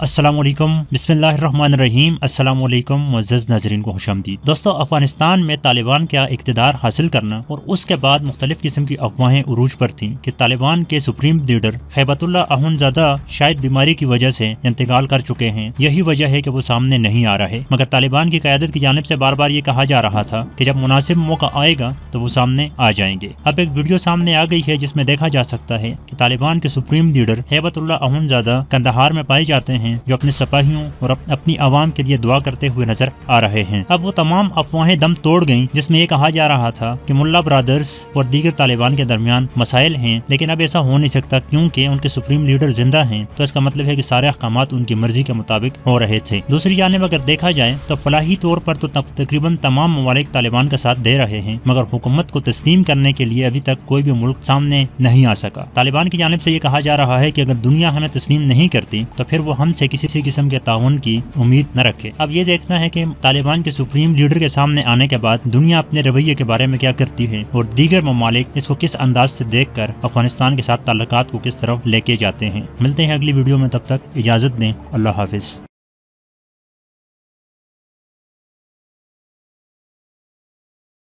السلام علیکم، بسم اللہ الرحمن الرحیم، السلام علیکم، معزز ناظرین کو خوش آمدید۔ دوستو، افغانستان میں طالبان کا اقتدار حاصل کرنا اور اس کے بعد مختلف قسم کی افواہیں عروج پر تھیں کہ طالبان کے سپریم لیڈر خیبت اللہ احن زادہ شاید بیماری کی وجہ سے انتقال کر چکے ہیں۔ یہی وجہ ہے کہ وہ سامنے نہیں آ رہے۔ مگر طالبان کی قیادت کی جانب سے بار بار یہ کہا جا رہا تھا کہ جب مناسب موقع آئے گا تو وہ سامنے آ جائیں گے۔ اب ایک ویڈیو سامنے آ گئی ہے جس میں دیکھا جا سکتا ہے کہ طالبان کے سپریم لیڈر خیبت اللہ احن زادہ کندہار میں پائے جاتے ہیں۔ ہیں جو اپنے سپاہیوں اور اپنی عوام کے لیے دعا کرتے ہوئے نظر آ رہے ہیں۔ اب وہ تمام افواہیں دم توڑ گئیں، جس میں یہ کہا جا رہا تھا کہ ملا برادرز اور دیگر طالبان کے درمیان مسائل ہیں، لیکن اب ایسا ہو نہیں سکتا کیونکہ ان کے سپریم لیڈر زندہ ہیں۔ تو اس کا مطلب ہے کہ سارے احکامات ان کی مرضی کے مطابق ہو رہے تھے۔ دوسری جانب اگر دیکھا جائے تو فلاحی طور پر تو تقریباً تمام ممالک طالبان کا ساتھ دے رہے ہیں، مگر حکومت کو تسلیم کرنے کے لیے ابھی تک کوئی بھی ملک سامنے نہیں آ سکا۔ طالبان کی جانب سے یہ کہا جا رہا ہے کہ اگر دنیا ہمیں تسلیم نہیں کرتی تو پھر وہ ہم سے کسی قسم کے تعاون کی امید نہ رکھے۔ اب یہ دیکھنا ہے کہ طالبان کے سپریم لیڈر کے سامنے آنے کے بعد دنیا اپنے رویے کے بارے میں کیا کرتی ہے اور دیگر ممالک اس کو کس انداز سے دیکھ کر افغانستان کے ساتھ تعلقات کو کس طرف لے کے جاتے ہیں۔ ملتے ہیں اگلی ویڈیو میں، تب تک اجازت دیں۔ اللہ حافظ۔